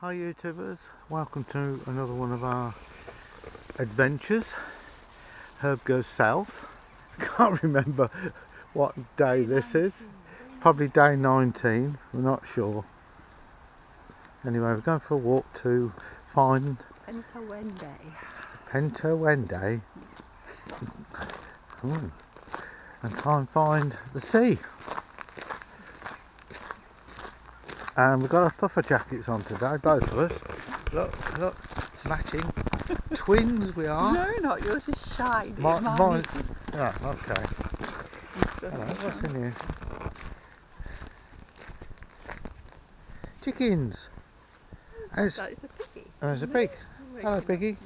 Hi YouTubers, welcome to another one of our adventures. Herb goes south. I can't remember what day this is. Probably day 19, we're not sure. Anyway, we're going for a walk to find Pentawende. Pento Wende Ooh. Hmm. and try and find the sea. And we've got our puffer jackets on today, both of us. Look, look, matching. Twins we are. No, not yours is shiny. Mi- Mine mine- isn't. Oh, ah, okay. Hello, what's in here? Chickens. That is a piggy. and there's a pig. Hello, piggy.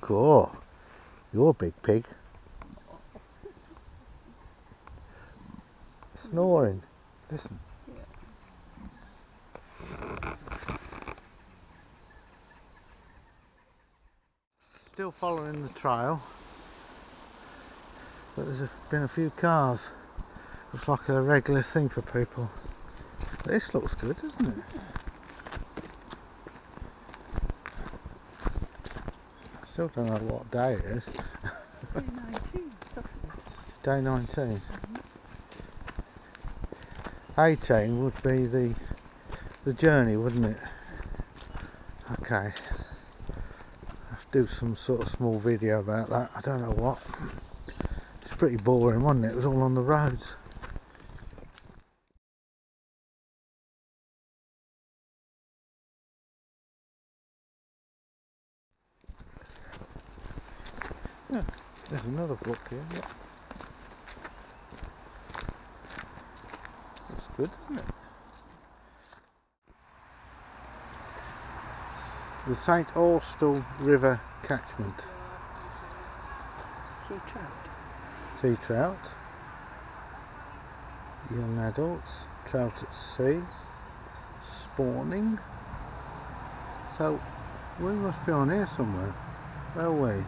Cool. You're a big pig. Snoring. Listen. Still following the trail. But there's been a few cars. it's like a regular thing for people. This looks good, doesn't it? Still don't know what day it is. Day 19. Day 19. 18 would be the the journey, wouldn't it? Okay. Do some sort of small video about that. I don't know what. It's pretty boring, wasn't it? It was all on the roads. Yeah, there's another book here. Yeah. That's good, isn't it? The St Austell River catchment. Sea trout. Sea trout, young adults, trout at sea, spawning. So we must be on here somewhere. Where are we?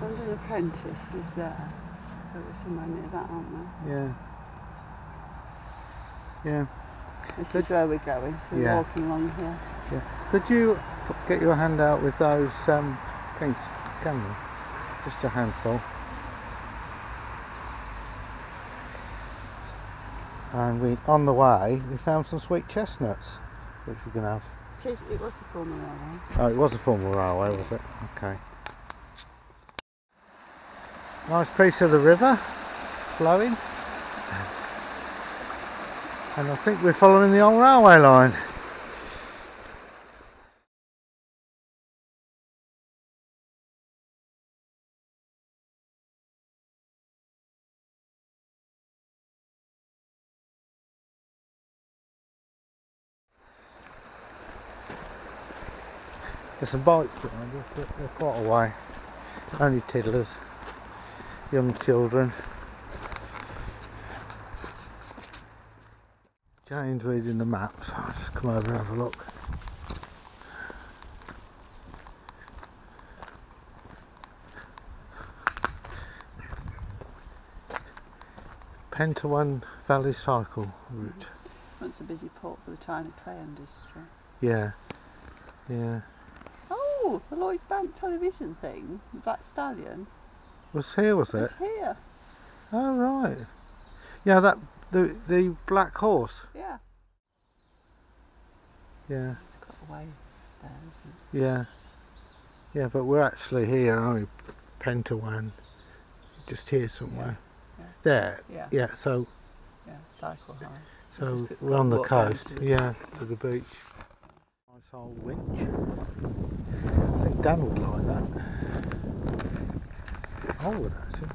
London Apprentice is there. So we're somewhere near that, aren't we? Yeah. Yeah. This Good. is where we're going. So we're Yeah. walking along here. Yeah. Could you get your hand out with those um, things? Can you? Just a handful. And we, on the way, we found some sweet chestnuts, which we can have. It, is, it was a former railway. Oh, it was a former railway, was it? Okay. Nice piece of the river, flowing. And I think we're following the old railway line. There's some bikes behind us, but they're quite away. Only tiddlers, young children. Jane's reading the maps. I'll just come over and have a look. Pentewan Valley Cycle Route. Once a busy port for the China clay industry. Yeah, yeah. Oh, the Lloyd's Bank television thing, the Black Stallion, Was here, was it? it? is here. Oh right. Yeah, that the the black horse. Yeah. Yeah, It's got a way there, isn't it? yeah, yeah. But we're actually here, aren't we? Pentewan, just here somewhere. yeah. There. Yeah. Yeah. So Yeah, cycle high. so Just we're on the coast. Yeah, to the beach. Nice old winch. Think Dan would like that. I would actually.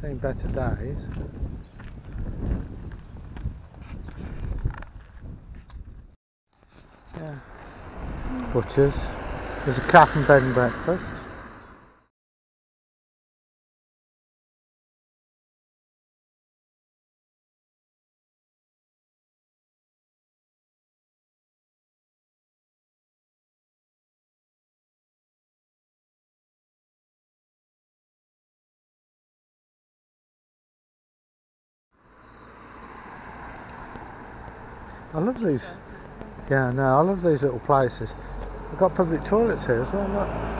Seen better days. Yeah. Butchers. There's a calf and bed and breakfast. I love these. Yeah, no, I love these little places. I've got public toilets here as well. Look.